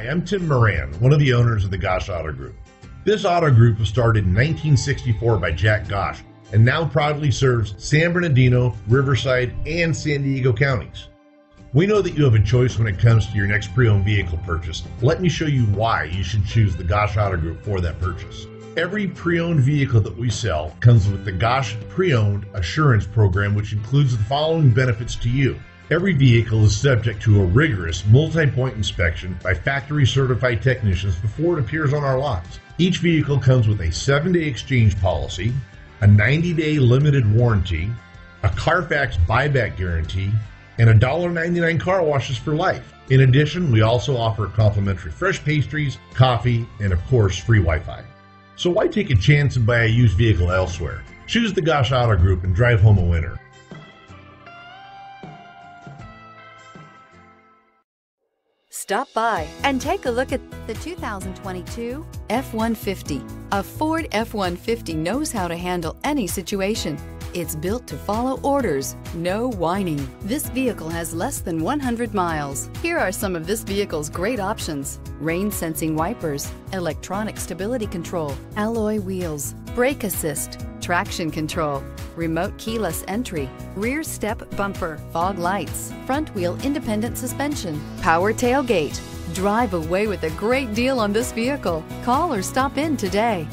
Hi, I'm Tim Moran, one of the owners of the Gosch Auto Group. This auto group was started in 1964 by Jack Gosch and now proudly serves San Bernardino, Riverside, and San Diego counties. We know that you have a choice when it comes to your next pre owned vehicle purchase. Let me show you why you should choose the Gosch Auto Group for that purchase. Every pre owned vehicle that we sell comes with the Gosch Pre Owned Assurance Program, which includes the following benefits to you. Every vehicle is subject to a rigorous multi point inspection by factory certified technicians before it appears on our lots. Each vehicle comes with a seven day exchange policy, a 90 day limited warranty, a Carfax buyback guarantee, and a $1.99 car washes for life. In addition, we also offer complimentary fresh pastries, coffee, and of course, free Wi Fi. So why take a chance and buy a used vehicle elsewhere? Choose the Gosch Auto Group and drive home a winner. Stop by and take a look at the 2022 F-150. A Ford F-150 knows how to handle any situation. It's built to follow orders, no whining. This vehicle has less than 100 miles. Here are some of this vehicle's great options. Rain sensing wipers, electronic stability control, alloy wheels, brake assist, traction control, remote keyless entry, rear step bumper, fog lights, front wheel independent suspension, power tailgate. Drive away with a great deal on this vehicle. Call or stop in today.